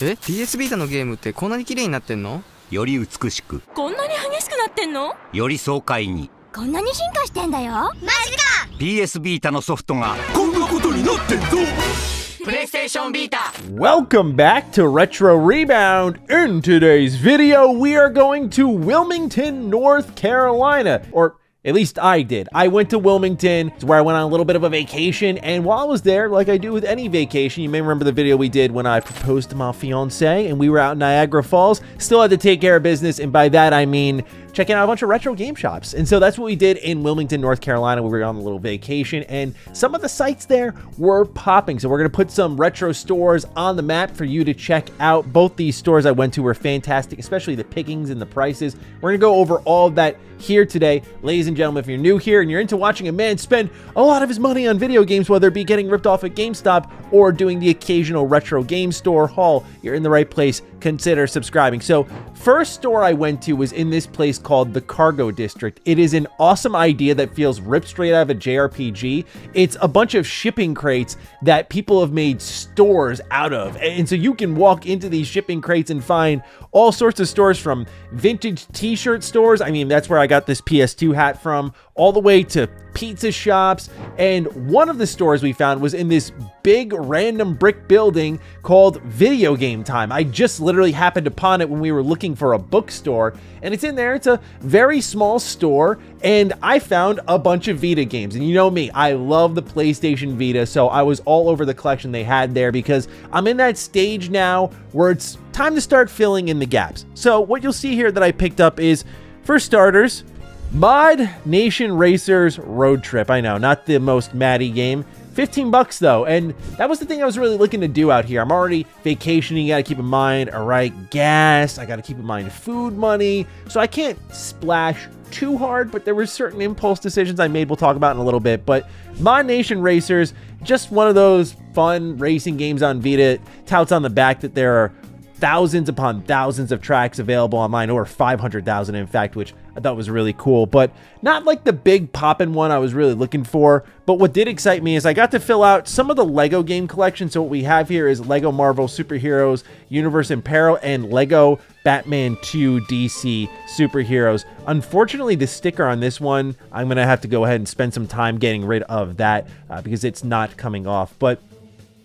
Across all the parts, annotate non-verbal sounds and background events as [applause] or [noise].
え？PS ビータのゲームってこんなに綺麗になってんの？より美しく。こんなに激しくなってんの？より爽快に。こんなに進化してんだよ。マジか！PS ビータのソフトがこんなことになってんぞ！プレイステーションビータ Welcome back to Retro Rebound. In today's video, we are going to Wilmington, North Carolina. Or at least I did. I went to Wilmington. Where I went on a little bit of a vacation. And while I was there, like I do with any vacation, you may remember the video we did when I proposed to my fiance and we were out in Niagara Falls. Still had to take care of business. And by that, I mean checking out a bunch of retro game shops. And so that's what we did in Wilmington, North Carolina. We were on a little vacation and some of the sites there were popping. So we're going to put some retro stores on the map for you to check out. Both these stores I went to were fantastic, especially the pickings and the prices. We're going to go over all of that here today. Ladies and gentlemen, if you're new here and you're into watching a man spend a lot of his money on video games, whether it be getting ripped off at GameStop or doing the occasional retro game store haul, you're in the right place. Consider subscribing. So, first store I went to was in this place called the Cargo District. It is an awesome idea that feels ripped straight out of a JRPG. It's a bunch of shipping crates that people have made stores out of. And so you can walk into these shipping crates and find all sorts of stores from vintage t-shirt stores. I mean, that's where I got this PS2 hat from, all the way to pizza shops. And one of the stores we found was in this big random brick building called Video Game Time. I just literally happened upon it when we were looking for a bookstore. And it's in there. It's a very small store. And I found a bunch of Vita games. And you know me, I love the PlayStation Vita. So I was all over the collection they had there because I'm in that stage now where it's time to start filling in the gaps. So what you'll see here that I picked up is, for starters, Mod Nation Racers Road Trip. I know, not the most Maddie game. 15 bucks though, and that was the thing I was really looking to do out here. I'm already vacationing, you gotta keep in mind, all right, gas, I gotta keep in mind food money, so I can't splash too hard, but there were certain impulse decisions I made we'll talk about in a little bit. But Mod Nation Racers, just one of those fun racing games on Vita. Touts on the back that there are thousands upon thousands of tracks available online, or 500,000 in fact, which I thought was really cool, but not like the big poppin' one I was really looking for. But what did excite me is I got to fill out some of the Lego game collection. So what we have here is Lego Marvel Superheroes Universe in Peril and Lego Batman 2 DC Superheroes. Unfortunately, the sticker on this one, I'm going to have to go ahead and spend some time getting rid of that uh, because it's not coming off. But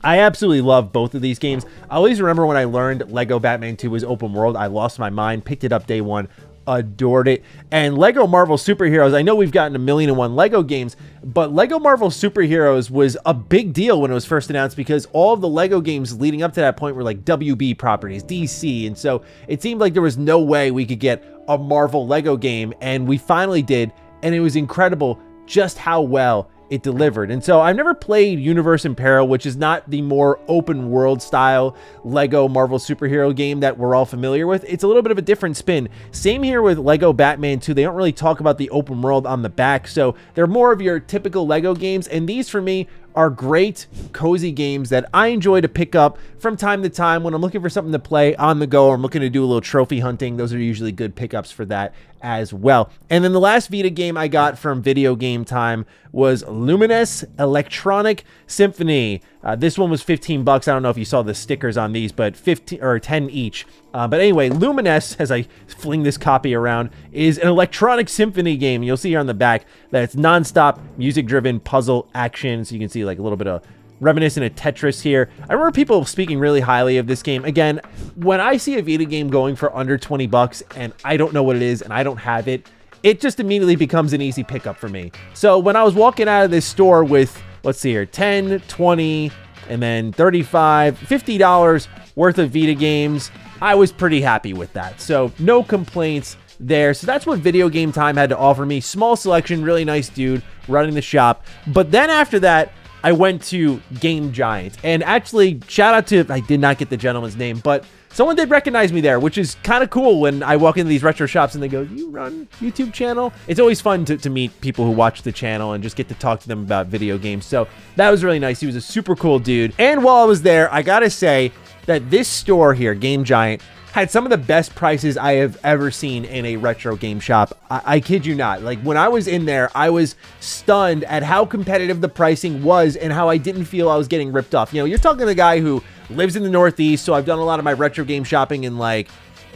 I absolutely love both of these games. I always remember when I learned Lego Batman 2 was open world, I lost my mind, picked it up day one, adored it. And Lego Marvel Superheroes, I know we've gotten a million and one Lego games, but Lego Marvel Superheroes was a big deal when it was first announced because all of the Lego games leading up to that point were like WB properties, DC. And so it seemed like there was no way we could get a Marvel Lego game. And we finally did. And it was incredible just how well it delivered. And so I've never played Universe in Peril, which is not the more open world style Lego Marvel superhero game that we're all familiar with. It's a little bit of a different spin. Same here with Lego Batman 2. They don't really talk about the open world on the back, so they're more of your typical Lego games. And these for me are great, cozy games that I enjoy to pick up from time to time when I'm looking for something to play on the go or I'm looking to do a little trophy hunting. Those are usually good pickups for that as well. And then the last Vita game I got from Video Game Time was Lumines Electronic Symphony. Uh, this one was 15 bucks. I don't know if you saw the stickers on these, but 15 or 10 each. Uh, but anyway, Lumines, as I fling this copy around, is an electronic symphony game. You'll see here on the back that it's nonstop music-driven puzzle action. So you can see like a little bit of reminiscent of Tetris here. I remember people speaking really highly of this game. Again, when I see a Vita game going for under 20 bucks and I don't know what it is and I don't have it, it just immediately becomes an easy pickup for me. So when I was walking out of this store with, let's see here, 10, 20, and then 35, $50 worth of Vita games, I was pretty happy with that. So no complaints there. So that's what Video Game Time had to offer me. Small selection, really nice dude running the shop. But then after that, I went to Game Giant. And actually, shout out to, I did not get the gentleman's name, but someone did recognize me there, which is kind of cool when I walk into these retro shops and they go, you run YouTube channel? It's always fun to, to meet people who watch the channel and just get to talk to them about video games. So that was really nice. He was a super cool dude. And while I was there, I gotta say, that this store here, Game Giant, had some of the best prices I have ever seen in a retro game shop. I, I, kid you not. Like when I was in there, I was stunned at how competitive the pricing was and how I didn't feel I was getting ripped off. You know, you're talking to a guy who lives in the Northeast, so I've done a lot of my retro game shopping in like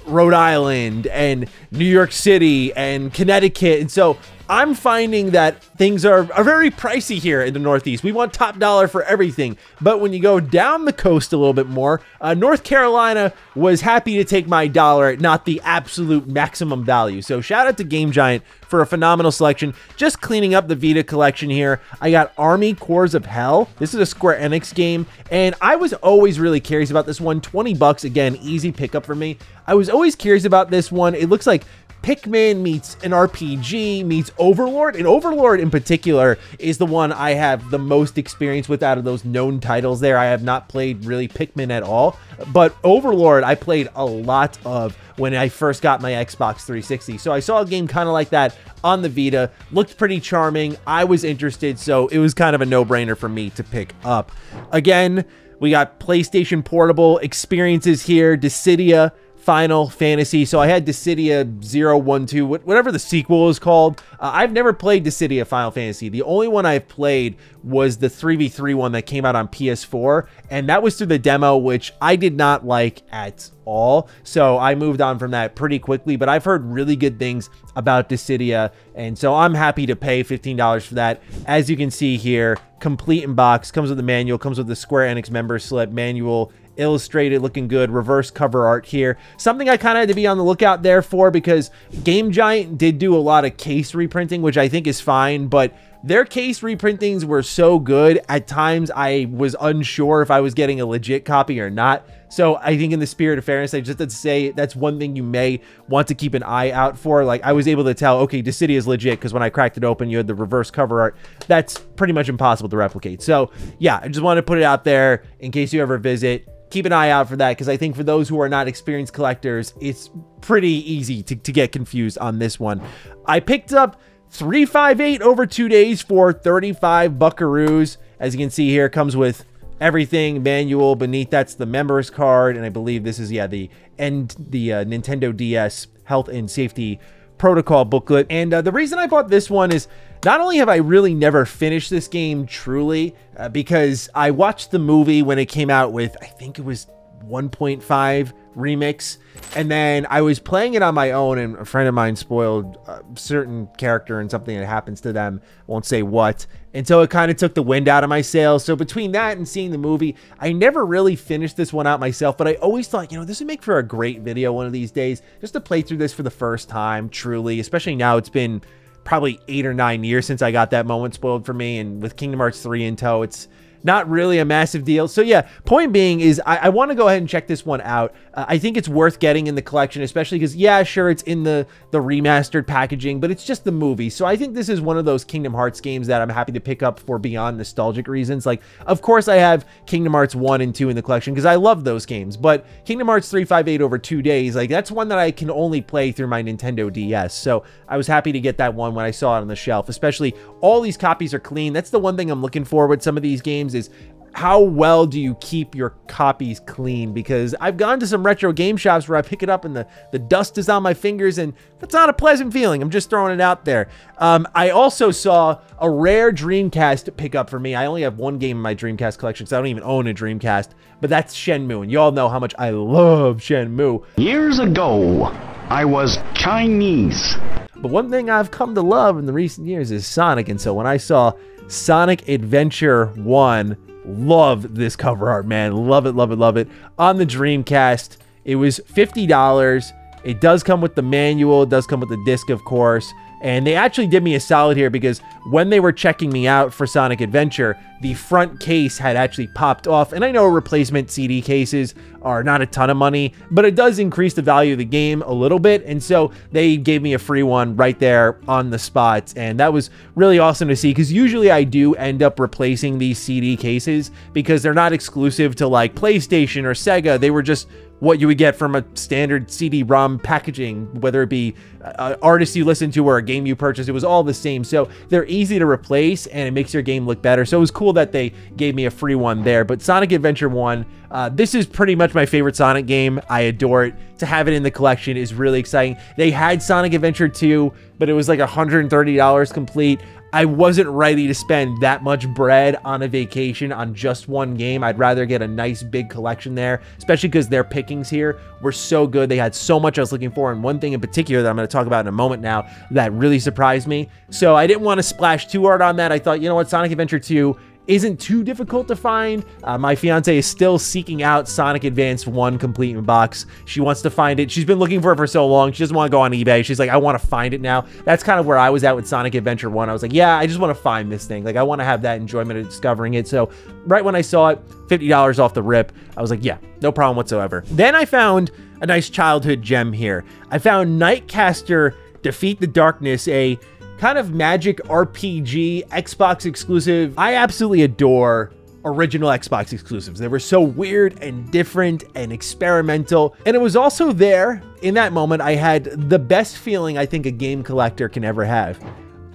Rhode Island and New York City and Connecticut. And so I'm finding that things are, are very pricey here in the Northeast. We want top dollar for everything. But when you go down the coast a little bit more, uh, North Carolina was happy to take my dollar not the absolute maximum value. So shout out to Game Giant for a phenomenal selection. Just cleaning up the Vita collection here. I got Army Corps of Hell. This is a Square Enix game, and I was always really curious about this one. 20 bucks, again, easy pickup for me. I was always curious about this one. It looks like Pikmin meets an RPG meets Overlord, and Overlord in particular is the one I have the most experience with out of those known titles there. I have not played really Pikmin at all, but Overlord I played a lot of when I first got my Xbox 360. So I saw a game kind of like that on the Vita, looked pretty charming. I was interested, so it was kind of a no-brainer for me to pick up. Again, we got PlayStation Portable experiences here, Dissidia, Final Fantasy. So I had Dissidia 012, whatever the sequel is called. Uh, I've never played Dissidia Final Fantasy. The only one I've played was the 3v3 one that came out on PS4, and that was through the demo, which I did not like at all. So I moved on from that pretty quickly, but I've heard really good things about Dissidia, and so I'm happy to pay $15 for that. As you can see here, complete in box, comes with the manual, comes with the Square Enix member slip, manual, illustrated looking good reverse cover art here. Something i kind of had to be on the lookout there for because game giant did do a lot of case reprinting which i think is fine but their case reprintings were so good at times i was unsure if i was getting a legit copy or not. So i think in the spirit of fairness i just have to say that's one thing you may want to keep an eye out for. Like i was able to tell okay Dissidia is legit because when i cracked it open you had the reverse cover art. That's pretty much impossible to replicate. So yeah i just wanted to put it out there in case you ever visit keep an eye out for that because I think for those who are not experienced collectors, it's pretty easy to, to get confused on this one. I picked up 358 over two days for 35 buckaroos. As you can see here, comes with everything manual beneath that's the members card and i believe this is yeah the and the uh, nintendo ds health and safety protocol booklet and uh, the reason i bought this one is not only have I really never finished this game truly, uh, because I watched the movie when it came out with, I think it was 1.5 remix, and then I was playing it on my own, and a friend of mine spoiled a certain character and something that happens to them, won't say what, and so it kind of took the wind out of my sails. So between that and seeing the movie, I never really finished this one out myself, but I always thought, you know, this would make for a great video one of these days, just to play through this for the first time, truly, especially now it's been probably eight or nine years since I got that moment spoiled for me. And with Kingdom Hearts 3 in tow, it's not really a massive deal. So yeah, point being is I, I want to go ahead and check this one out. Uh, I think it's worth getting in the collection, especially because yeah, sure, it's in the the remastered packaging, but it's just the movie. So I think this is one of those Kingdom Hearts games that I'm happy to pick up for beyond nostalgic reasons. Like, of course, I have Kingdom Hearts 1 and 2 in the collection because I love those games, but Kingdom Hearts 358 over two days, like that's one that I can only play through my Nintendo DS. So I was happy to get that one when I saw it on the shelf, especially all these copies are clean. That's the one thing I'm looking for with some of these games is how well do you keep your copies clean? Because I've gone to some retro game shops where I pick it up and the, the dust is on my fingers, and that's not a pleasant feeling. I'm just throwing it out there. Um, I also saw a rare Dreamcast pickup for me. I only have one game in my Dreamcast collection because I don't even own a Dreamcast, but that's Shenmue, and y'all know how much I love Shenmue. Years ago, I was Chinese. But one thing I've come to love in the recent years is Sonic, and so when I saw Sonic Adventure 1 Love this cover art, man. Love it, love it, love it. On the Dreamcast, it was $50. It does come with the manual. It does come with the disc, of course. And they actually did me a solid here because when they were checking me out for Sonic Adventure, the front case had actually popped off. And I know replacement CD cases are not a ton of money, but it does increase the value of the game a little bit. And so they gave me a free one right there on the spot. And that was really awesome to see because usually I do end up replacing these CD cases because they're not exclusive to like PlayStation or Sega. They were just what you would get from a standard CD-ROM packaging, whether it be an artist you listen to or a game you purchase. It was all the same. So they're easy to replace and it makes your game look better. So it was cool that they gave me a free one there. But Sonic Adventure 1, uh, this is pretty much my favorite Sonic game. I adore it. To have it in the collection is really exciting. They had Sonic Adventure 2, but it was like $130 complete. I wasn't ready to spend that much bread on a vacation on just one game. I'd rather get a nice big collection there, especially because their pickings here were so good. They had so much I was looking for, and one thing in particular that I'm going to talk about in a moment now that really surprised me. So I didn't want to splash too hard on that. I thought, you know what, Sonic Adventure 2 isn't too difficult to find. Uh, my fiance is still seeking out Sonic Advance 1 complete in box. She wants to find it. She's been looking for it for so long. She doesn't want to go on eBay. She's like, I want to find it now. That's kind of where I was at with Sonic Adventure 1. I was like, yeah, I just want to find this thing. Like, I want to have that enjoyment of discovering it. So, right when I saw it, $50 off the rip, I was like, yeah, no problem whatsoever. Then I found a nice childhood gem here. I found Nightcaster Defeat the Darkness, a kind of magic RPG, Xbox exclusive. I absolutely adore original Xbox exclusives. They were so weird and different and experimental. And it was also there in that moment I had the best feeling I think a game collector can ever have.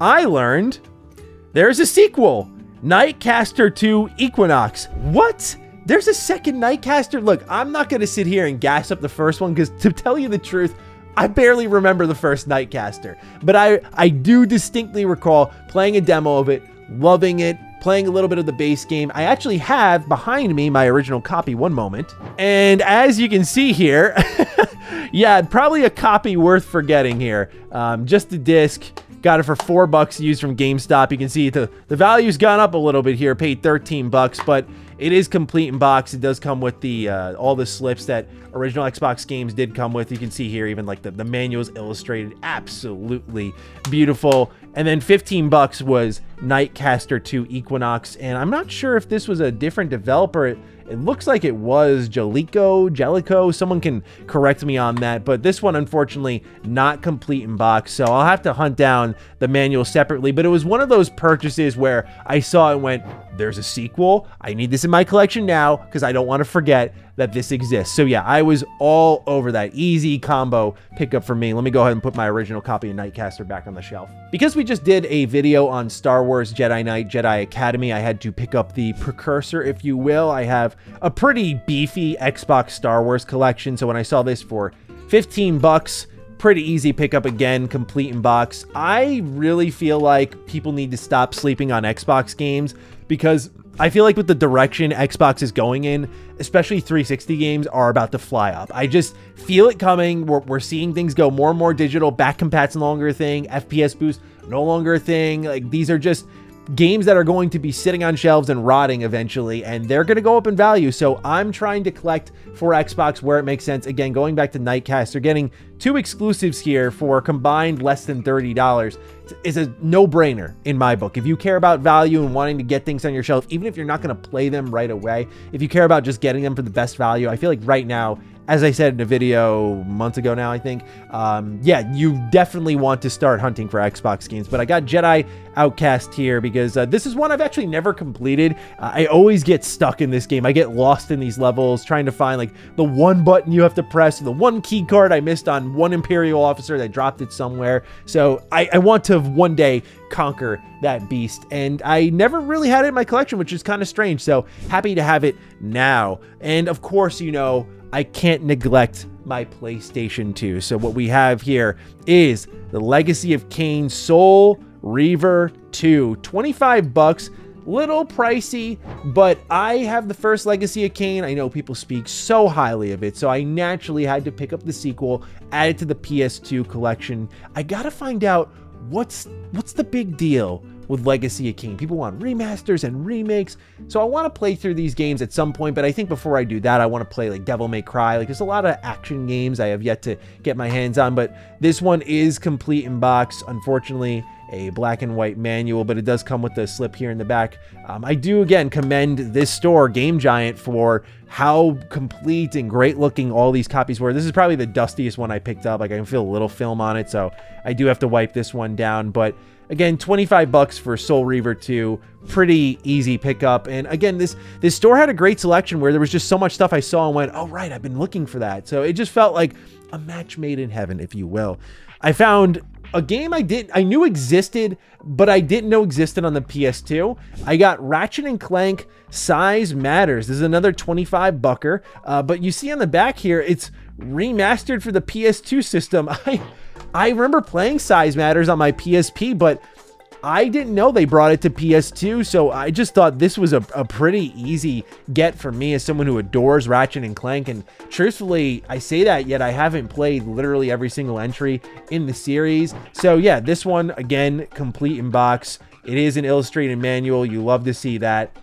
I learned there's a sequel, Nightcaster 2 Equinox. What? There's a second Nightcaster? Look, I'm not going to sit here and gas up the first one because to tell you the truth, I barely remember the first Nightcaster, but I, I do distinctly recall playing a demo of it, loving it, playing a little bit of the base game. I actually have behind me my original copy, one moment. And as you can see here, [laughs] yeah, probably a copy worth forgetting here. Um, just the disc. Got it for four bucks used from GameStop. You can see the, the value's gone up a little bit here. Paid 13 bucks, but it is complete in box. It does come with the uh, all the slips that original Xbox games did come with. You can see here even like the, the manuals illustrated. Absolutely beautiful. And then 15 bucks was Nightcaster 2 Equinox. And I'm not sure if this was a different developer. It, it looks like it was Jalico, Jellico. Someone can correct me on that. But this one, unfortunately, not complete in box. So I'll have to hunt down the manual separately. But it was one of those purchases where I saw it and went, there's a sequel. I need this in my collection now because I don't want to forget that this exists. So yeah, I was all over that easy combo pickup for me. Let me go ahead and put my original copy of Nightcaster back on the shelf. Because we just did a video on Star Wars Jedi Knight Jedi Academy, I had to pick up the precursor, if you will. I have a pretty beefy Xbox Star Wars collection. So when I saw this for 15 bucks, pretty easy pickup again, complete in box. I really feel like people need to stop sleeping on Xbox games because I feel like with the direction Xbox is going in, especially 360 games are about to fly up. I just feel it coming. We're, we're seeing things go more and more digital. Back compat's no longer a thing. FPS boost no longer a thing. Like these are just games that are going to be sitting on shelves and rotting eventually, and they're going to go up in value. So I'm trying to collect for Xbox where it makes sense. Again, going back to Nightcast, they're getting two exclusives here for combined less than $30 is a no-brainer in my book. If you care about value and wanting to get things on your shelf, even if you're not going to play them right away, if you care about just getting them for the best value, I feel like right now as I said in a video months ago now, I think, um, yeah, you definitely want to start hunting for Xbox games. But I got Jedi Outcast here because uh, this is one I've actually never completed. Uh, I always get stuck in this game. I get lost in these levels trying to find like the one button you have to press, the one key card I missed on one Imperial officer that dropped it somewhere. So I, I want to one day conquer that beast. And I never really had it in my collection, which is kind of strange. So happy to have it now. And of course, you know, I can't neglect my PlayStation 2. So what we have here is the Legacy of Kain Soul Reaver 2. 25 bucks. Little pricey, but I have the first Legacy of Kain. I know people speak so highly of it, so I naturally had to pick up the sequel, add it to the PS2 collection. I gotta find out what's what's the big deal with Legacy of Kain. People want remasters and remakes. So I want to play through these games at some point, but I think before I do that, I want to play like Devil May Cry. Like there's a lot of action games I have yet to get my hands on, but this one is complete in box. Unfortunately, a black and white manual, but it does come with the slip here in the back. Um, I do again commend this store, Game Giant, for how complete and great looking all these copies were. This is probably the dustiest one I picked up. Like I can feel a little film on it, so I do have to wipe this one down. But Again, 25 bucks for Soul Reaver 2. Pretty easy pickup. And again, this this store had a great selection where there was just so much stuff I saw and went, "Oh right, I've been looking for that." So it just felt like a match made in heaven, if you will. I found a game I did I knew existed, but I didn't know existed on the PS2. I got Ratchet and Clank Size Matters. This is another 25 bucker. Uh, but you see on the back here, it's remastered for the PS2 system. [laughs] I I remember playing Size Matters on my PSP, but I didn't know they brought it to PS2, so I just thought this was a, a, pretty easy get for me as someone who adores Ratchet and Clank. And truthfully, I say that, yet I haven't played literally every single entry in the series. So yeah, this one, again, complete in box. It is an illustrated manual. You love to see that.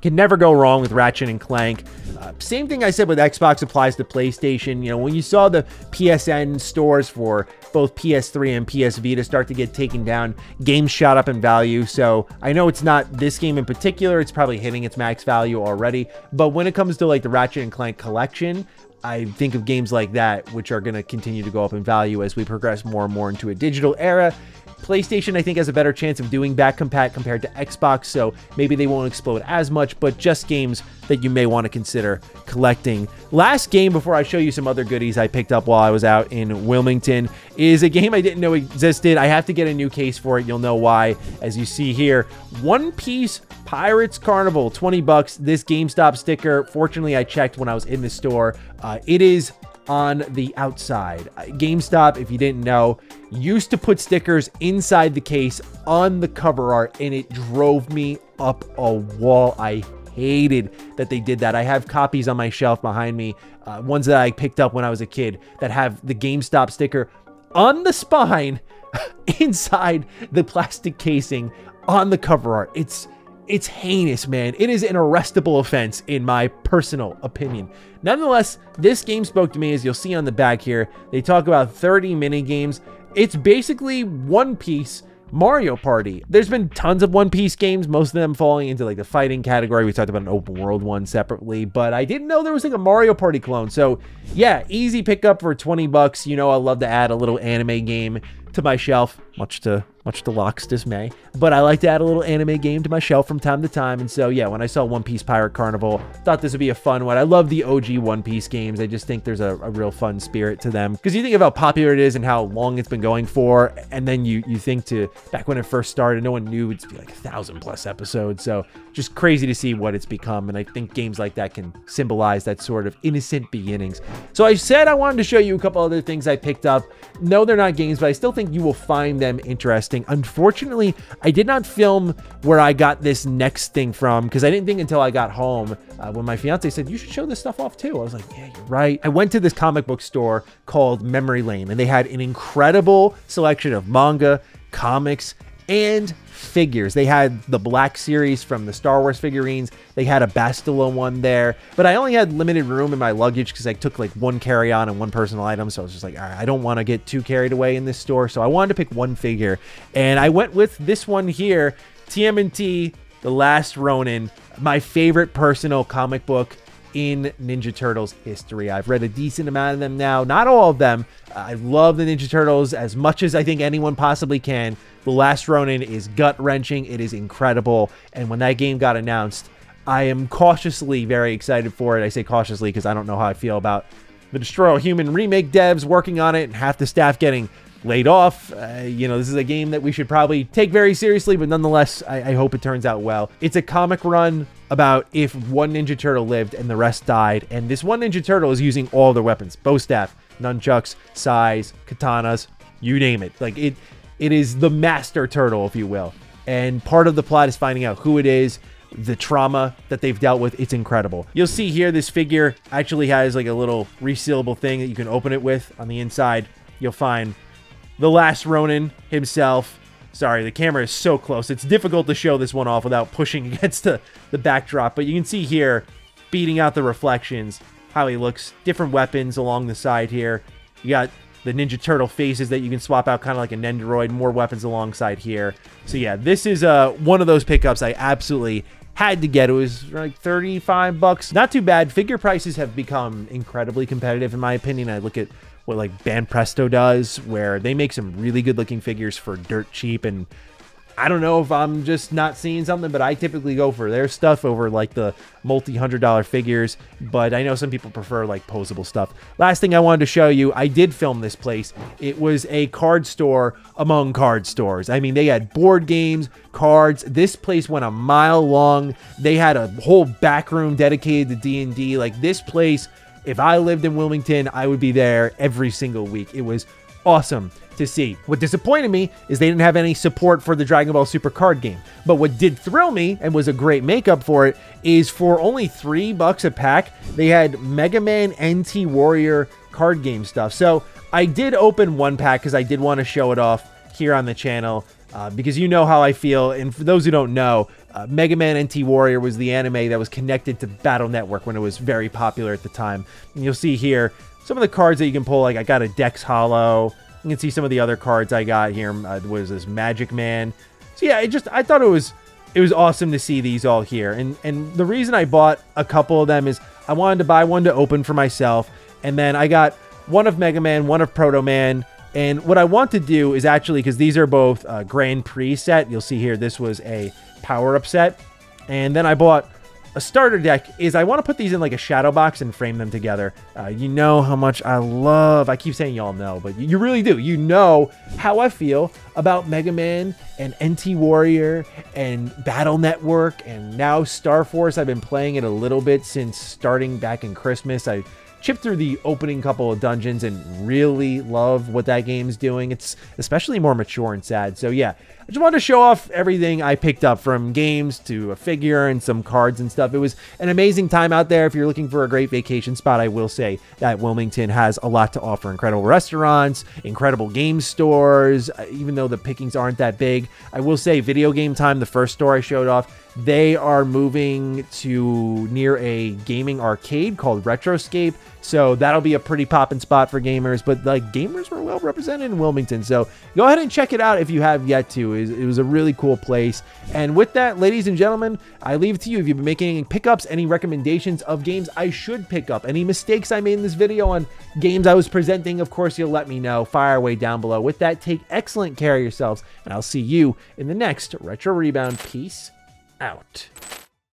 Can never go wrong with Ratchet and Clank. Uh, same thing I said with Xbox applies to PlayStation. You know, when you saw the PSN stores for both PS3 and PS Vita start to get taken down, games shot up in value. So I know it's not this game in particular, it's probably hitting its max value already. But when it comes to like the Ratchet and Clank collection, I think of games like that, which are going to continue to go up in value as we progress more and more into a digital era. PlayStation, I think, has a better chance of doing back compat compared to Xbox, so maybe they won't explode as much, but just games that you may want to consider collecting. Last game before I show you some other goodies I picked up while I was out in Wilmington is a game I didn't know existed. I have to get a new case for it. You'll know why as you see here. One Piece Pirates Carnival, 20 bucks. This GameStop sticker, fortunately, I checked when I was in the store. Uh, it is on the outside. Uh, GameStop, if you didn't know, used to put stickers inside the case on the cover art, and it drove me up a wall. I hated that they did that. I have copies on my shelf behind me, uh, ones that I picked up when I was a kid that have the GameStop sticker on the spine [laughs] inside the plastic casing on the cover art. It's it's heinous, man. It is an arrestable offense, in my personal opinion. Nonetheless, this game spoke to me, as you'll see on the back here. They talk about 30 mini games. It's basically One Piece Mario Party. There's been tons of One Piece games, most of them falling into like the fighting category. We talked about an open world one separately, but I didn't know there was like a Mario Party clone. So yeah, easy pickup for 20 bucks. You know, I love to add a little anime game to my shelf, much to much to Locke's dismay. But I like to add a little anime game to my shelf from time to time. And so, yeah, when I saw One Piece Pirate Carnival, thought this would be a fun one. I love the OG One Piece games. I just think there's a, a real fun spirit to them. Because you think of how popular it is and how long it's been going for. And then you, you think to back when it first started, no one knew it'd be like a thousand plus episodes. So just crazy to see what it's become. And I think games like that can symbolize that sort of innocent beginnings. So I said I wanted to show you a couple other things I picked up. No, they're not games, but I still think you will find them interesting interesting. Unfortunately, I did not film where I got this next thing from because I didn't think until I got home uh, when my fiance said, You should show this stuff off too. I was like, Yeah, you're right. I went to this comic book store called Memory Lane and they had an incredible selection of manga, comics, and figures. They had the Black Series from the Star Wars figurines. They had a Bastila one there, but I only had limited room in my luggage because I took like one carry on and one personal item. So I was just like, all right, I don't want to get too carried away in this store. So I wanted to pick one figure, and I went with this one here, TMNT, The Last Ronin, my favorite personal comic book in Ninja Turtles history. I've read a decent amount of them now, not all of them. I love the Ninja Turtles as much as I think anyone possibly can. The Last Ronin is gut wrenching, it is incredible. And when that game got announced, I am cautiously very excited for it. I say cautiously because I don't know how I feel about the Destroy All Human remake devs working on it and half the staff getting laid off. Uh, you know, this is a game that we should probably take very seriously, but nonetheless, I, I, hope it turns out well. It's a comic run about if one Ninja Turtle lived and the rest died, and this one Ninja Turtle is using all their weapons, bow staff, nunchucks, sais, katanas, you name it. Like it, it is the master turtle, if you will. And part of the plot is finding out who it is, the trauma that they've dealt with. It's incredible. You'll see here this figure actually has like a little resealable thing that you can open it with on the inside. You'll find the last Ronin himself. Sorry, the camera is so close. It's difficult to show this one off without pushing [laughs] against the, the backdrop. But you can see here, beating out the reflections, how he looks. Different weapons along the side here. You got the Ninja Turtle faces that you can swap out kind of like a Nendoroid. More weapons alongside here. So yeah, this is uh, one of those pickups I absolutely had to get. It was like 35 bucks. Not too bad. Figure prices have become incredibly competitive in my opinion. I look at what like Banpresto does, where they make some really good looking figures for dirt cheap and I don't know if I'm just not seeing something, but I typically go for their stuff over like the multi hundred dollar figures. But I know some people prefer like posable stuff. Last thing I wanted to show you, I did film this place. It was a card store among card stores. I mean, they had board games, cards. This place went a mile long. They had a whole back room dedicated to D&D. Like this place, if I lived in Wilmington, I would be there every single week. It was awesome to see. What disappointed me is they didn't have any support for the Dragon Ball Super card game. But what did thrill me and was a great makeup for it is for only three bucks a pack, they had Mega Man NT Warrior card game stuff. So I did open one pack because I did want to show it off here on the channel. Uh, because you know how I feel, and for those who don't know, uh, Mega Man NT Warrior was the anime that was connected to Battle Network when it was very popular at the time. And you'll see here some of the cards that you can pull. Like I got a Dex Hollow, you can see some of the other cards I got here. Uh, was this Magic Man? So yeah, it just I thought it was it was awesome to see these all here. And and the reason I bought a couple of them is I wanted to buy one to open for myself, and then I got one of Mega Man, one of Proto Man. And what I want to do is actually, because these are both uh, Grand Prix set, you'll see here, this was a power up set. And then I bought a starter deck is I want to put these in like a shadow box and frame them together. Uh, you know how much I love, I keep saying y'all know, but you really do. You know how I feel about Mega Man and NT Warrior and Battle Network and now Star Force. I've been playing it a little bit since starting back in Christmas. I chipped through the opening couple of dungeons and really love what that game's doing. It's especially more mature and sad. So yeah, I just wanted to show off everything I picked up from games to a figure and some cards and stuff. It was an amazing time out there. If you're looking for a great vacation spot, I will say that Wilmington has a lot to offer. Incredible restaurants, incredible game stores, uh, even though the pickings aren't that big. I will say video game time, the first store I showed off, they are moving to near a gaming arcade called Retroscape. So that'll be a pretty poppin' spot for gamers. But like gamers were well represented in Wilmington. So go ahead and check it out if you have yet to. It was a really cool place. And with that, ladies and gentlemen, I leave it to you. If you've been making any pickups, any recommendations of games I should pick up, any mistakes I made in this video on games I was presenting, of course, you'll let me know. Fire away down below. With that, take excellent care of yourselves. And I'll see you in the next Retro Rebound. Peace out.